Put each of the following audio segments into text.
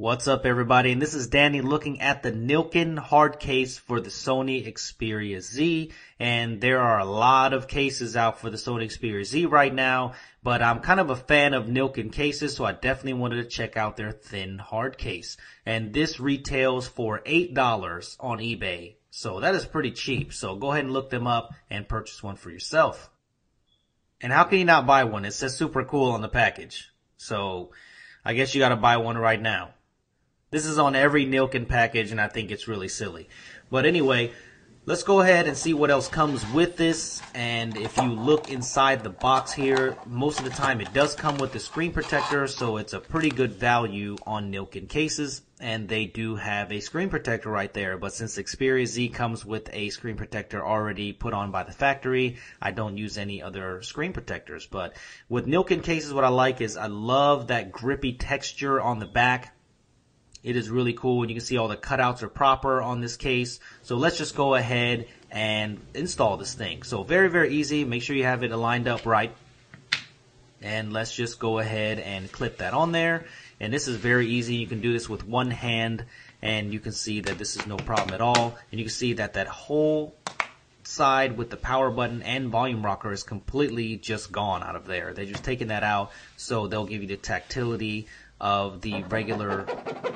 What's up everybody? And this is Danny looking at the Nillkin hard case for the Sony Xperia Z. And there are a lot of cases out for the Sony Xperia Z right now, but I'm kind of a fan of Nillkin cases, so I definitely wanted to check out their thin hard case. And this retails for $8 on eBay. So that is pretty cheap. So go ahead and look them up and purchase one for yourself. And how can you not buy one? It says super cool on the package. So I guess you gotta buy one right now. This is on every Nillkin package and I think it's really silly. But anyway, let's go ahead and see what else comes with this. And if you look inside the box here, most of the time it does come with the screen protector, so it's a pretty good value on Nillkin cases. And they do have a screen protector right there. But since Xperia Z comes with a screen protector already put on by the factory, I don't use any other screen protectors. But with Nillkin cases, what I like is I love that grippy texture on the back it is really cool and you can see all the cutouts are proper on this case. So let's just go ahead and install this thing. So very, very easy. Make sure you have it aligned up right. And let's just go ahead and clip that on there. And this is very easy. You can do this with one hand and you can see that this is no problem at all. And you can see that that whole side with the power button and volume rocker is completely just gone out of there. They're just taking that out so they'll give you the tactility of the regular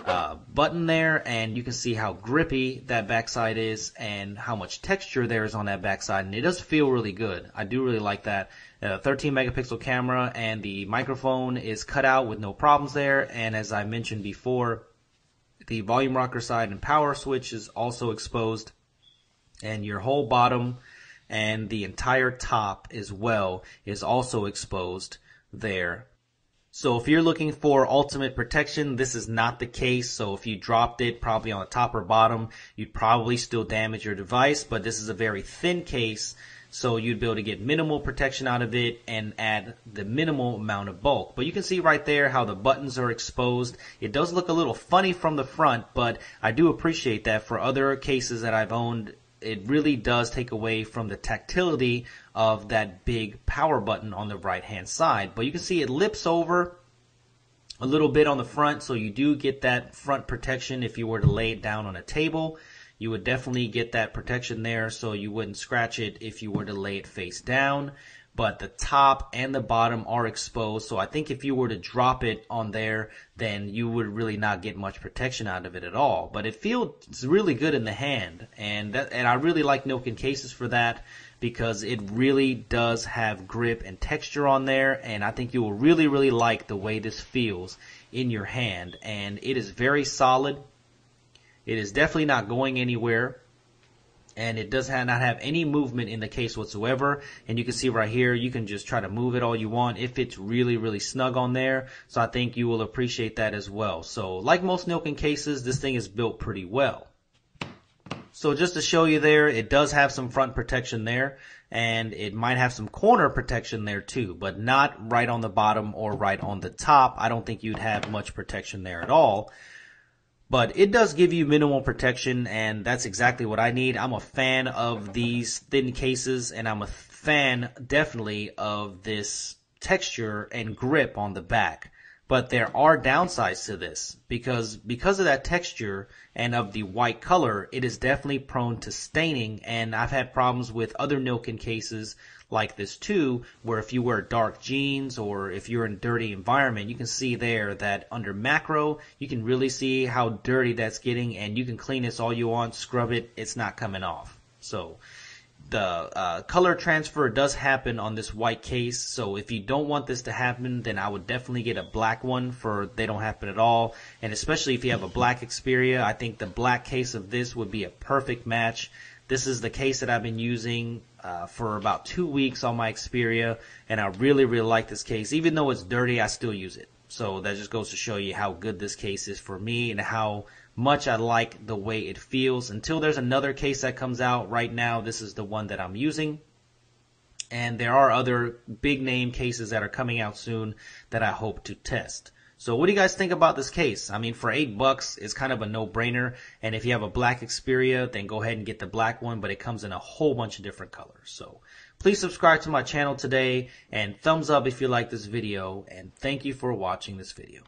uh, button there and you can see how grippy that backside is and how much texture there is on that backside and it does feel really good. I do really like that. Uh, 13 megapixel camera and the microphone is cut out with no problems there and as I mentioned before the volume rocker side and power switch is also exposed and your whole bottom and the entire top as well is also exposed there so if you're looking for ultimate protection, this is not the case. So if you dropped it probably on the top or bottom, you'd probably still damage your device, but this is a very thin case. So you'd be able to get minimal protection out of it and add the minimal amount of bulk. But you can see right there how the buttons are exposed. It does look a little funny from the front, but I do appreciate that for other cases that I've owned it really does take away from the tactility of that big power button on the right hand side. But you can see it lips over a little bit on the front, so you do get that front protection if you were to lay it down on a table. You would definitely get that protection there so you wouldn't scratch it if you were to lay it face down but the top and the bottom are exposed. So I think if you were to drop it on there, then you would really not get much protection out of it at all. But it feels really good in the hand, and that, and I really like Nillkin cases for that because it really does have grip and texture on there, and I think you will really, really like the way this feels in your hand. And it is very solid. It is definitely not going anywhere and it does not have any movement in the case whatsoever. And you can see right here, you can just try to move it all you want. It fits really, really snug on there. So I think you will appreciate that as well. So like most Nillkin cases, this thing is built pretty well. So just to show you there, it does have some front protection there and it might have some corner protection there too, but not right on the bottom or right on the top. I don't think you'd have much protection there at all. But it does give you minimal protection, and that's exactly what I need. I'm a fan of these thin cases, and I'm a fan definitely of this texture and grip on the back. But there are downsides to this because because of that texture and of the white color, it is definitely prone to staining. And I've had problems with other Nillkin cases like this too, where if you wear dark jeans or if you're in a dirty environment, you can see there that under macro, you can really see how dirty that's getting and you can clean this all you want, scrub it, it's not coming off. So, the uh, color transfer does happen on this white case. So if you don't want this to happen, then I would definitely get a black one for they don't happen at all. And especially if you have a black Xperia, I think the black case of this would be a perfect match. This is the case that I've been using uh, for about two weeks on my Xperia, and I really, really like this case. Even though it's dirty, I still use it. So that just goes to show you how good this case is for me and how much I like the way it feels. Until there's another case that comes out right now, this is the one that I'm using. And there are other big name cases that are coming out soon that I hope to test. So what do you guys think about this case? I mean, for eight bucks, it's kind of a no-brainer. And if you have a black Xperia, then go ahead and get the black one, but it comes in a whole bunch of different colors. So please subscribe to my channel today and thumbs up if you like this video. And thank you for watching this video.